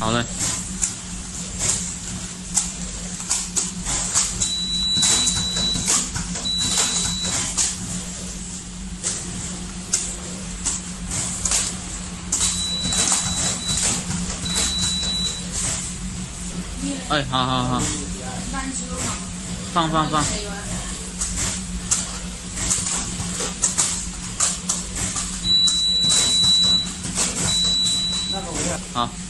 好嘞。哎，好好好。放放放。好。